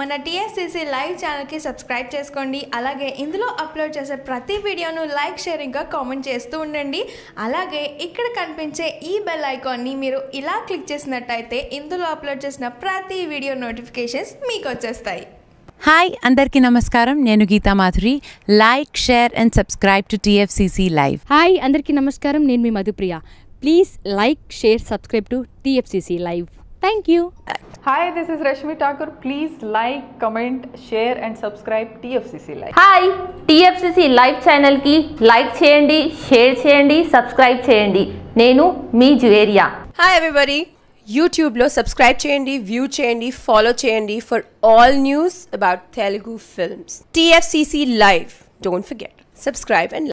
మన TSCC live ఛానల్కి subscribe చేసుకోండి. అలాగే ఇందులో అప్లోడ్ చేసే ప్రతి వీడియోను లైక్ షేరింగ్గా కామెంట్ చేస్తూ ఉండండి. అలాగే ఇక్కడ కనిపించే ఈ బెల్ ఐకాన్ని మీరు ఇలా క్లిక్ చేసినట్టయితే ఇందులో అప్లోడ్ చేసిన ప్రతి వీడియో నోటిఫికేషన్స్ మీకు వచ్చేస్తాయి. హాయ్ అందరికీ నమస్కారం. నేను Geetha Madhuri. Like share and subscribe to TFCC live. Hi అందరికీ నమస్కారం. నేను మీ Madhupriya. Please like share subscribe to TFCC live. Thank you. Hi, this is Rashmi Thakur. Please like, comment, share, and subscribe TFCC Live. Hi TFCC live ఛానల్కి like చేయండి share చేయండి subscribe చేయండి నేను మీ Juveria hi everybody యూట్యూబ్లో subscribe చేయండి view చేయండి follow చేయండి for all news about Telugu films TFCC live don't forget subscribe and